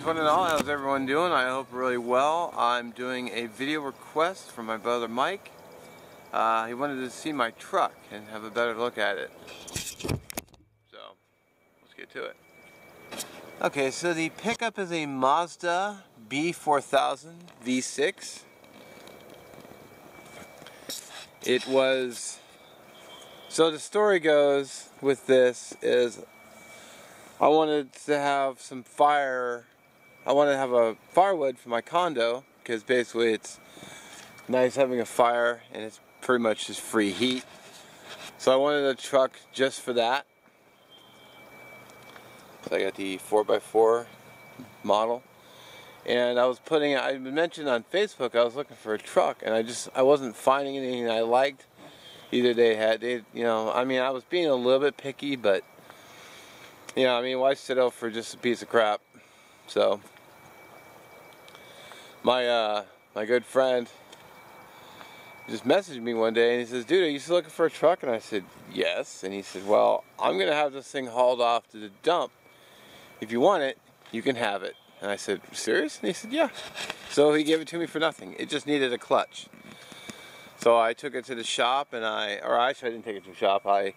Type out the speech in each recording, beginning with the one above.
Greetings one and all, how's everyone doing? I hope really well. I'm doing a video request from my brother Mike. Uh, he wanted to see my truck and have a better look at it. So, let's get to it. Okay, so the pickup is a Mazda B4000 V6. It was, so the story goes with this is I wanted to have some fire. I wanted to have a firewood for my condo because basically it's nice having a fire and it's pretty much just free heat. So I wanted a truck just for that. So I got the 4x4 model. And I was putting, I mentioned on Facebook I was looking for a truck and I just, I wasn't finding anything I liked. Either they had, they, you know, I mean I was being a little bit picky but yeah, I mean, why sit out for just a piece of crap? So, my uh, my good friend just messaged me one day and he says, "Dude, are you still looking for a truck?" And I said, "Yes." And he said, "Well, I'm gonna have this thing hauled off to the dump. If you want it, you can have it." And I said, "Serious?" And he said, "Yeah." So he gave it to me for nothing. It just needed a clutch. So I took it to the shop and I, or actually I didn't take it to the shop. I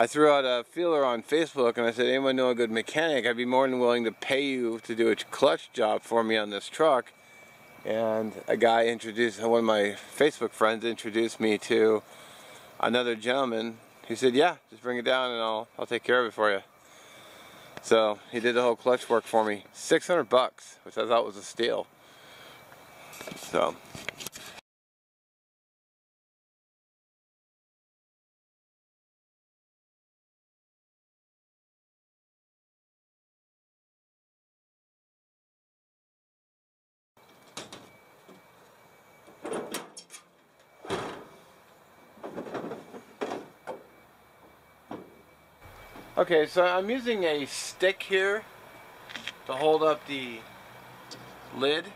I threw out a feeler on Facebook and I said, anyone know a good mechanic? I'd be more than willing to pay you to do a clutch job for me on this truck. And a guy introduced, one of my Facebook friends introduced me to another gentleman who said, yeah, just bring it down and I'll, I'll take care of it for you. So he did the whole clutch work for me. 600 bucks, which I thought was a steal. So Okay, so I'm using a stick here to hold up the lid.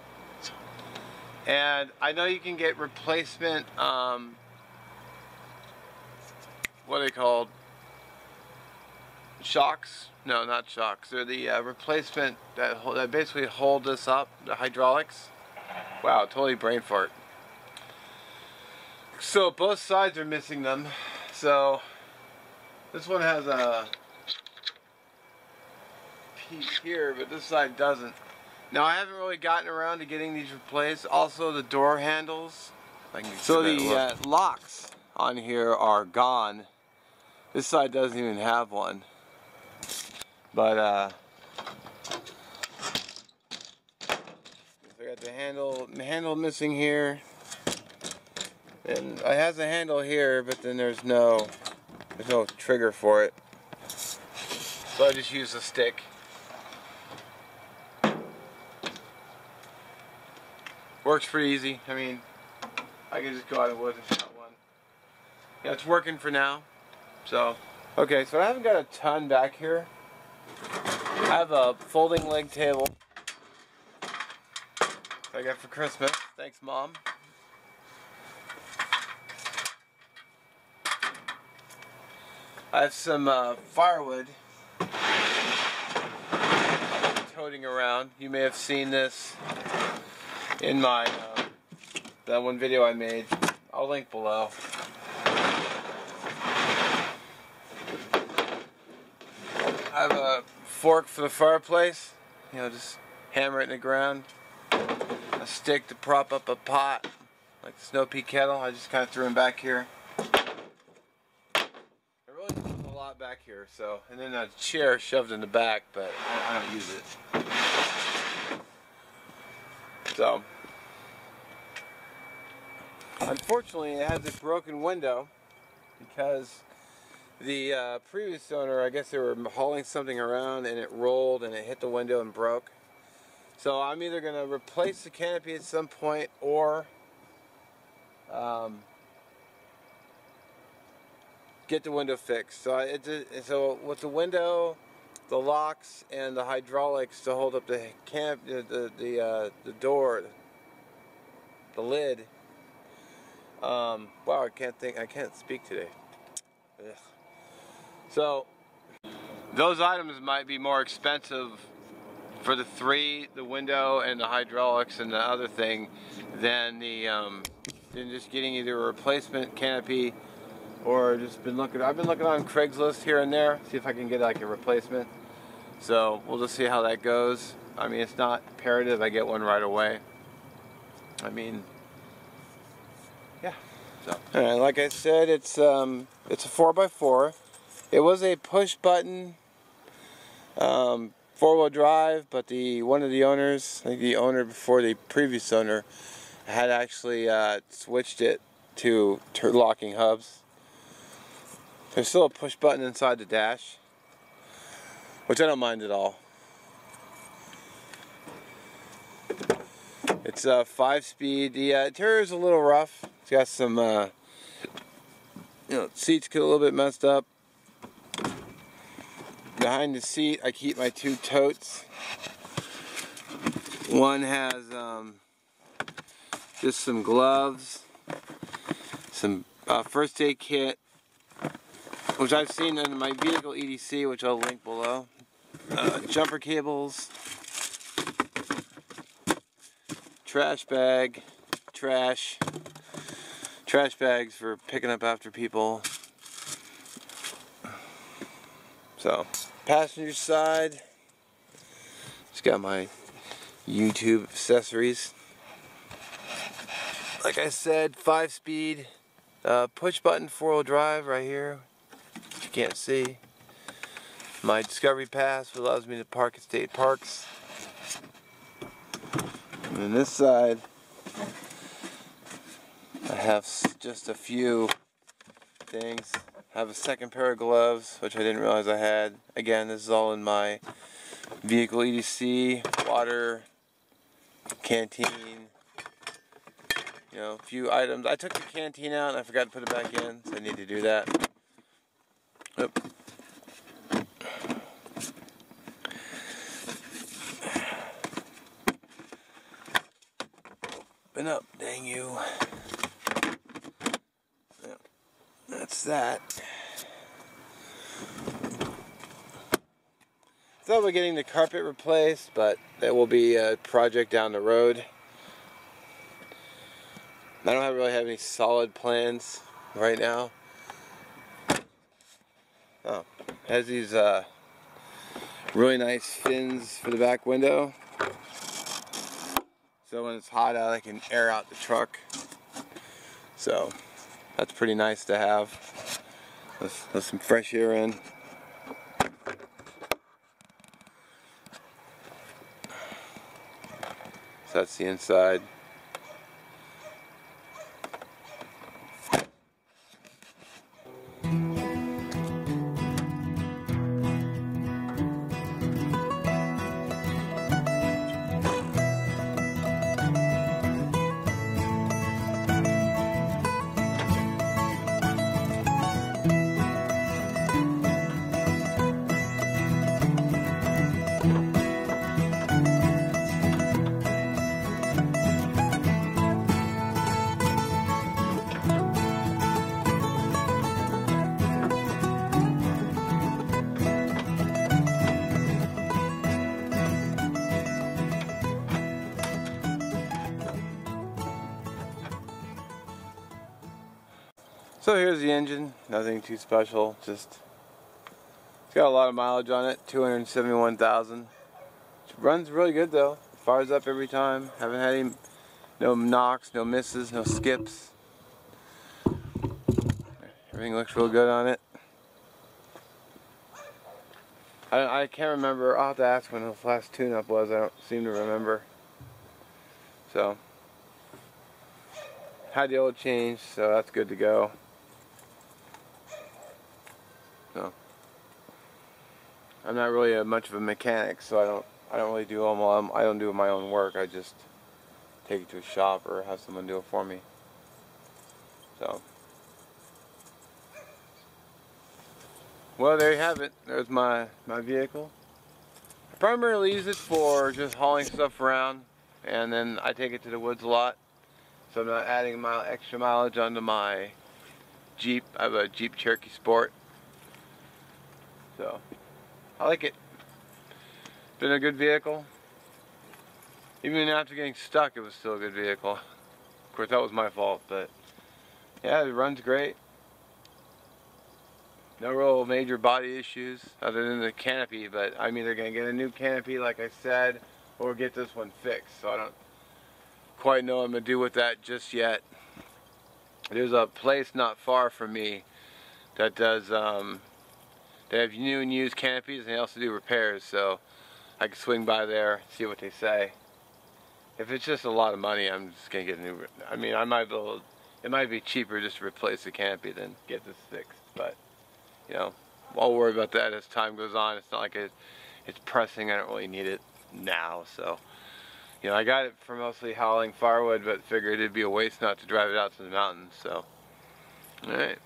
And I know you can get replacement, um, what are they called? Shocks? No, not shocks. They're the uh, replacement that, that basically hold this up, the hydraulics. Wow, totally brain fart. So both sides are missing them. So this one has a piece here, but this side doesn't. Now I haven't really gotten around to getting these replaced. Also the door handles. So the uh, locks on here are gone. This side doesn't even have one. But uh, I got the handle, handle missing here. And it has a handle here, but then there's no, there's no trigger for it. So I just use a stick. Works pretty easy. I mean, I can just go out of wood and shot one. Yeah, it's working for now. So, okay, so I haven't got a ton back here. I have a folding leg table I got for Christmas. Thanks, Mom. I have some uh, firewood toting around. You may have seen this in my uh, that one video I made. I'll link below. I have a fork for the fireplace. You know, just hammer it in the ground. A stick to prop up a pot, like the snow peak kettle. I just kind of threw them back here. I really a lot back here, so and then a chair shoved in the back, but I, I don't use it. So, unfortunately, it has a broken window because the uh, previous owner, I guess they were hauling something around and it rolled and it hit the window and broke. So I'm either going to replace the canopy at some point or um, get the window fixed. So it's so with the window, the locks and the hydraulics to hold up the camp the the uh, the door the lid um, wow I can't think I can't speak today Ugh. so those items might be more expensive for the three, the window and the hydraulics and the other thing, than the um, than just getting either a replacement canopy or just been looking. I've been looking on Craigslist here and there, see if I can get like a replacement. So we'll just see how that goes. I mean, it's not imperative I get one right away. I mean, yeah. So, all right, like I said, it's um, it's a four x four. It was a push button um, four-wheel drive, but the one of the owners, I think the owner before the previous owner, had actually uh, switched it to locking hubs. There's still a push button inside the dash, which I don't mind at all. It's a five speed. The uh, interior is a little rough. It's got some, uh, you know, seats get a little bit messed up. Behind the seat, I keep my two totes. One has um, just some gloves, some uh, first aid kit, which I've seen in my vehicle EDC, which I'll link below. Uh, jumper cables, trash bag, trash, trash bags for picking up after people. So, passenger side, just got my YouTube accessories. Like I said, five speed, uh, push button four wheel drive right here, can't see. My Discovery Pass allows me to park at state parks. And then this side, I have just a few things. I have a second pair of gloves, which I didn't realize I had. Again, this is all in my vehicle EDC, water, canteen, you know, a few items. I took the canteen out and I forgot to put it back in, so I need to do that. Oop. Open up, dang you. That's that. Thought about getting the carpet replaced, but that will be a project down the road. I don't really have any solid plans right now. Has these uh, really nice fins for the back window. So when it's hot out, I can air out the truck. So that's pretty nice to have. Let's let some fresh air in. So that's the inside. So here's the engine, nothing too special, just it's got a lot of mileage on it, 271,000. Runs really good though, fires up every time, haven't had any, no knocks, no misses, no skips. Everything looks real good on it. I, I can't remember, I'll have to ask when the last tune-up was, I don't seem to remember. So, had the oil change, so that's good to go. I'm not really a, much of a mechanic, so I don't I don't really do all my I don't do my own work. I just take it to a shop or have someone do it for me. So. Well, there you have it. There's my, my vehicle. I primarily use it for just hauling stuff around, and then I take it to the woods a lot. So I'm not adding mile, extra mileage onto my Jeep. I have a Jeep Cherokee Sport. So, I like it. Been a good vehicle. even after getting stuck, it was still a good vehicle. Of course, that was my fault, but yeah, it runs great. No real major body issues other than the canopy, but I'm either going to get a new canopy, like I said, or get this one fixed. So I don't quite know what I'm going to do with that just yet. There's a place not far from me that does, um, they have new and used canopies and they also do repairs, so I can swing by there, see what they say. If it's just a lot of money, I'm just to get a new, I mean, I might be able, it might be cheaper just to replace the canopy than get this fixed, but you know, I'll worry about that as time goes on. It's not like it, it's pressing. I don't really need it now. So, you know, I got it for mostly hauling firewood, but figured it'd be a waste not to drive it out to the mountains. So, all right.